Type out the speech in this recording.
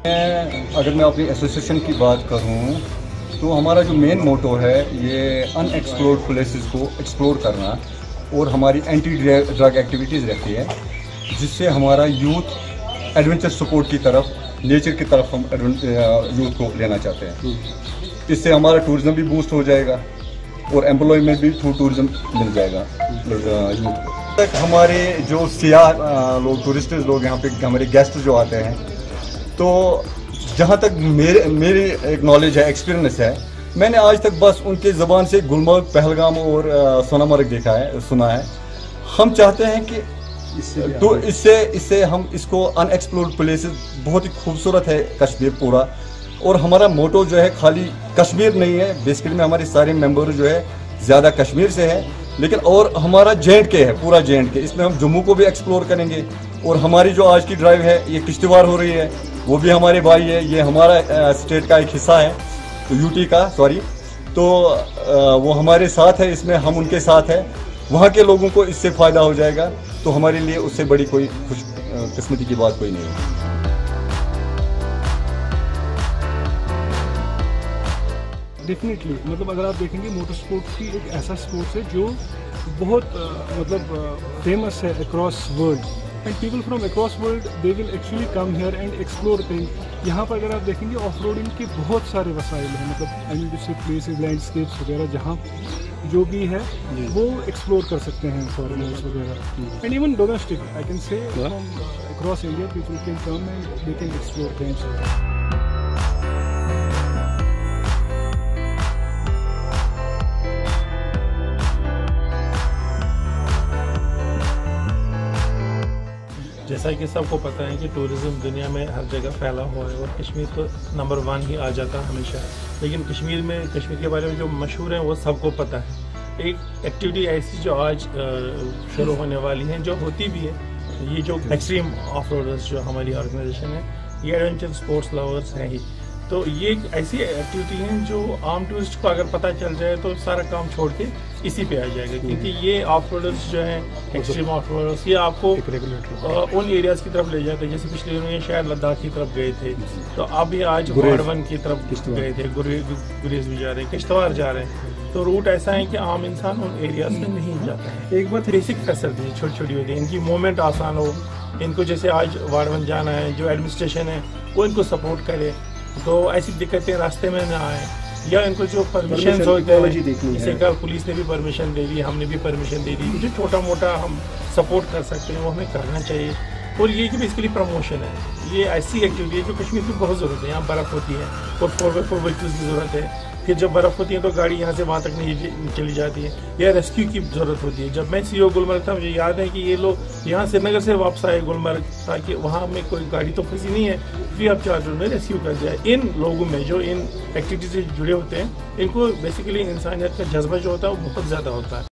अगर मैं अपनी एसोसिएशन की बात करूँ तो हमारा जो मेन मोटो है, ये अनएक्सप्लोर्ड प्लेसेस को एक्सप्लोर करना और हमारी एंटी ड्रग एक्टिविटीज़ रहती है, जिससे हमारा यूथ एडवेंचर सपोर्ट की तरफ़ नेचर की तरफ़ हम यूथ को लेना चाहते हैं। इससे हमारा टूरिज़्म भी बूस्ट हो जाएगा और एम्प्लॉयमेंट भी थ्रू टूरिज़्म मिल जाएगा यूथ को। तक हमारे जो सियाह लोग टूरिस्ट लोग यहाँ पे, हमारे गेस्ट जो आते हैं तो जहाँ तक मेरे मेरी एक नॉलेज है एक्सपीरियंस है मैंने आज तक बस उनके ज़बान से गुलमर्ग पहलगाम और सोनामर्ग देखा है सुना है। हम चाहते हैं कि तो इससे इससे हम इसको अनएक्सप्लोर्ड प्लेसेस बहुत ही खूबसूरत है कश्मीर पूरा। और हमारा मोटो जो है खाली कश्मीर नहीं है बेसिकली में हमारे सारे मेंबर जो है ज़्यादा कश्मीर से है। लेकिन और हमारा जे के है पूरा जे के इसमें हम जम्मू को भी एक्सप्लोर करेंगे। और हमारी जो आज की ड्राइव है ये किश्तवाड़ हो रही है। वो भी हमारे भाई है, ये हमारा स्टेट का एक हिस्सा है तो यूटी का सॉरी तो वो हमारे साथ है, इसमें हम उनके साथ हैं, वहाँ के लोगों को इससे फ़ायदा हो जाएगा तो हमारे लिए उससे बड़ी कोई खुश किस्मती की बात कोई नहीं होगी डेफिनेटली मतलब अगर आप देखेंगे मोटर स्पोर्ट्स की एक ऐसा स्पोर्ट्स है जो बहुत मतलब फ़ेमस है across world and people from across world they will actually come here and explore thing यहाँ पर अगर आप देखेंगे ऑफ़ रोडिंग के बहुत सारे वसाइल हैं मतलब आई मीन जैसे प्लेसेज लैंडस्केप्स वगैरह जहाँ जो भी है वो एक्सप्लोर कर सकते हैं फॉरनर्स वगैरह। And even domestic I can say from across India people can come and they can explore things जैसा कि सबको पता है कि टूरिज़्म दुनिया में हर जगह फैला हुआ है और कश्मीर तो नंबर वन ही आ जाता है हमेशा। लेकिन कश्मीर में कश्मीर के बारे में जो मशहूर है वो सबको पता है। एक एक्टिविटी ऐसी जो आज शुरू होने वाली है जो होती भी है ये जो एक्सट्रीम ऑफ़ रोडर्स जो हमारी ऑर्गेनाइजेशन है ये एडवेंचर स्पोर्ट्स लवर्स हैं ही। तो ये एक ऐसी एक्टिविटी है जो आम टूरिस्ट को अगर पता चल जाए तो सारा काम छोड़ के इसी पे आ जाएगा। क्योंकि ये ऑफ़ रोडर्स जो हैं एक्सट्रीम ऑफ़ रोडर्स ये आपको उन एरियाज़ की तरफ़ ले जाते हैं। जैसे पिछले दिनों ये शायद लद्दाख की तरफ़ गए थे। तो अभी आज वाड़वन की तरफ़ गए थे गुरेज भी जा रहे हैं किश्तवाड़ जा रहे हैं। तो रूट ऐसा है कि आम इंसान उन एरियाज़ में नहीं जाता है। एक बात बेसिक फैसिलिटी छोटी छोटी होती है। इनकी मूवमेंट आसान हो। इनको जैसे आज वाड़वन जाना है जो एडमिनिस्ट्रेशन है वो इनको सपोर्ट करे। तो ऐसी दिक्कतें रास्ते में ना आए। या इनको जो परमिशन होते हैं जैसे कहा पुलिस ने भी परमिशन दे दी हमने भी परमिशन दे दी? जो छोटा मोटा हम सपोर्ट कर सकते हैं वो हमें करना चाहिए। और ये कि बेसिकली प्रमोशन है, ये ऐसी एक्टिविटी है जो कश्मीर की बहुत ज़रूरत है, यहाँ बर्फ़ होती है और फोर बाई फोर व्हीकल्स की ज़रूरत है फिर जब बर्फ़ होती है तो गाड़ी यहाँ से वहाँ तक नहीं चली जाती है। या रेस्क्यू की ज़रूरत होती है। जब मैं सी ओ गुलमर्ग था, मुझे याद है कि ये लोग यहाँ श्रीनगर से वापस आए गुलमर्ग, ताकि वहाँ में कोई गाड़ी तो फंसी नहीं है, फ्री ऑफ़ चार्ज में रेस्क्यू कर दिया इन लोगों में जो इन एक्टिविटी से जुड़े होते हैं, इनको बेसिकली इंसानियत का जज्बा जो होता है वो बहुत ज़्यादा होता है।